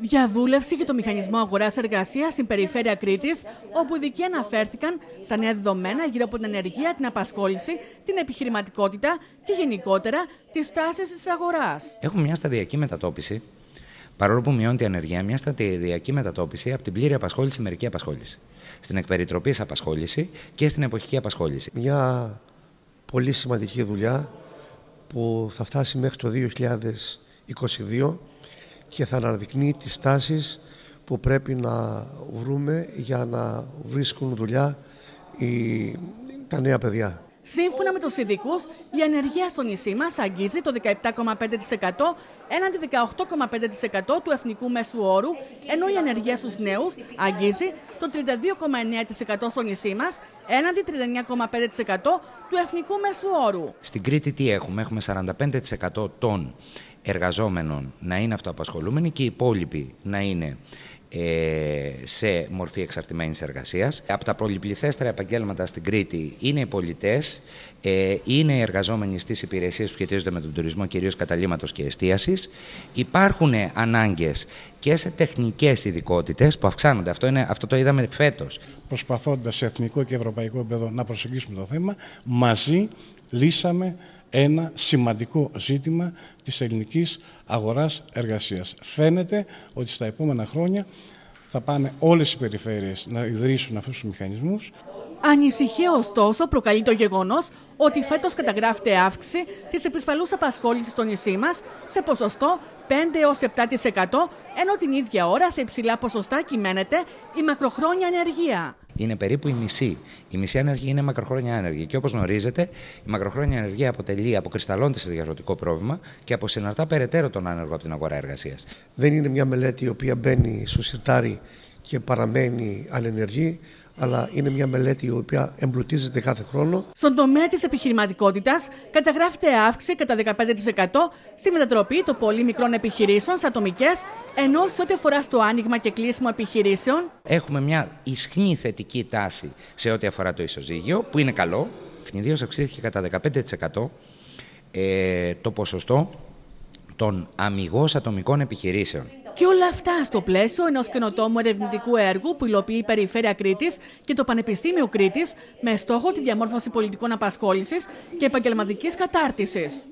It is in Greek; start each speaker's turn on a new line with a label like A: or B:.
A: Διαβούλευση για το μηχανισμό αγορά-εργασία στην περιφέρεια Κρήτης, όπου ειδικοί αναφέρθηκαν στα νέα δεδομένα γύρω από την ενεργεία, την απασχόληση, την επιχειρηματικότητα και γενικότερα τις τάσεις της αγοράς.
B: Έχουμε μια σταδιακή μετατόπιση, παρόλο που μειώνεται η ανεργία, μια σταδιακή μετατόπιση από την πλήρη απασχόληση σε μερική απασχόληση. Στην εκπεριτροπή απασχόληση και στην εποχική απασχόληση.
C: Μια πολύ σημαντική δουλειά που θα φτάσει μέχρι το 2022 και θα αναδεικνύει τις τάσεις που πρέπει να βρούμε για να βρίσκουν δουλειά οι, τα νέα παιδιά.
A: Σύμφωνα με τους ειδικούς, η ανεργία στο νησί μας αγγίζει το 17,5% έναντι 18,5% του εθνικού μέσου όρου, ενώ η ανεργία στους νέους αγγίζει το 32,9% στο νησί μας έναντι 39,5% του εθνικού μέσου όρου.
B: Στην Κρήτη τι έχουμε, έχουμε 45% των εργαζόμενων να είναι αυτοαπασχολούμενοι και οι υπόλοιποι να είναι ε, σε μορφή εξαρτημένης εργασίας. Από τα πολυπληθέστερα επαγγέλματα στην Κρήτη είναι οι πολιτές, ε, είναι οι εργαζόμενοι στις υπηρεσίες που σχετίζονται με τον τουρισμό, κυρίως καταλήμματος και εστίασης. Υπάρχουν ανάγκες και σε τεχνικές ειδικότητες που αυξάνονται. Αυτό, είναι, αυτό το είδαμε φέτος.
D: Προσπαθώντας σε εθνικό και ευρωπαϊκό επίπεδο να προσεγγίσουμε το θέμα, μαζί λύσαμε ένα σημαντικό ζήτημα της ελληνικής αγοράς εργασίας. Φαίνεται ότι στα επόμενα χρόνια θα πάνε όλες οι περιφέρειες να ιδρύσουν αυτούς τους μηχανισμούς.
A: Ανησυχία ωστόσο προκαλεί το γεγονός ότι φέτος καταγράφεται αύξηση της επισφαλούς απασχόλησης στο νησί μας σε ποσοστό 5 έως 7% ενώ την ίδια ώρα σε υψηλά ποσοστά κυμαίνεται η μακροχρόνια ανεργία
B: είναι περίπου η μισή. Η μισή ανεργία είναι μακροχρόνια άνεργη. Και όπως γνωρίζετε, η μακροχρόνια ανεργία αποτελεί, αποκρισταλώνεται σε διαρροτικό πρόβλημα και αποσυναρτά περαιτέρω τον άνεργο από την αγορά εργασίας.
C: Δεν είναι μια μελέτη η οποία μπαίνει στο σιρτάρι και παραμένει ανενεργή, αλλά είναι μια μελέτη η οποία εμπλουτίζεται κάθε χρόνο.
A: Στον τομέα της επιχειρηματικότητας καταγράφεται αύξηση κατά 15% στη μετατροπή των πολύ μικρών επιχειρήσεων σε ατομικές, ενώ σε ό,τι αφορά στο άνοιγμα και κλείσιμο επιχειρήσεων.
B: Έχουμε μια ισχνή θετική τάση σε ό,τι αφορά το ισοζύγιο, που είναι καλό. Φινιδίω αυξήθηκε κατά 15% ε, το ποσοστό των αμυγός ατομικών επιχειρήσεων.
A: Και όλα αυτά στο πλαίσιο ενός καινοτόμου ερευνητικού έργου που υλοποιεί η Περιφέρεια Κρήτης και το Πανεπιστήμιο Κρήτης με στόχο τη διαμόρφωση πολιτικών απασχόλησης και επαγγελματικής κατάρτισης.